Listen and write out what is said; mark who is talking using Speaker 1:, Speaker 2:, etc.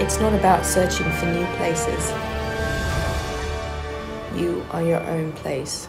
Speaker 1: It's not about searching for new places. You are your own place.